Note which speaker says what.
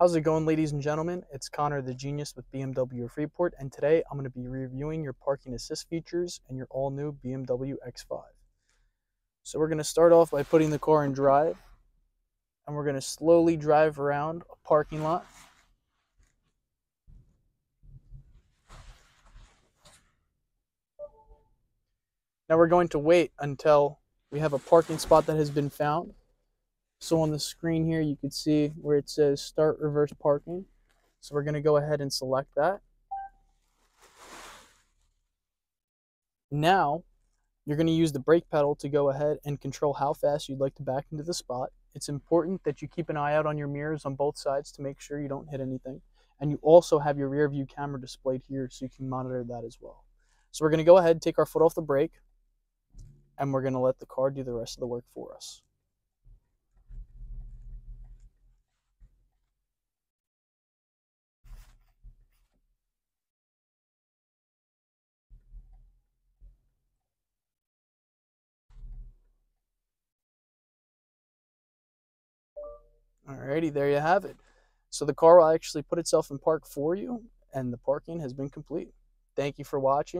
Speaker 1: How's it going, ladies and gentlemen? It's Connor the Genius with BMW Freeport, and today I'm going to be reviewing your parking assist features and your all new BMW X5. So, we're going to start off by putting the car in drive, and we're going to slowly drive around a parking lot. Now, we're going to wait until we have a parking spot that has been found so on the screen here, you can see where it says start reverse parking. So we're gonna go ahead and select that. Now, you're gonna use the brake pedal to go ahead and control how fast you'd like to back into the spot. It's important that you keep an eye out on your mirrors on both sides to make sure you don't hit anything. And you also have your rear view camera displayed here so you can monitor that as well. So we're gonna go ahead, take our foot off the brake, and we're gonna let the car do the rest of the work for us. Alrighty, there you have it. So the car will actually put itself in park for you, and the parking has been complete. Thank you for watching.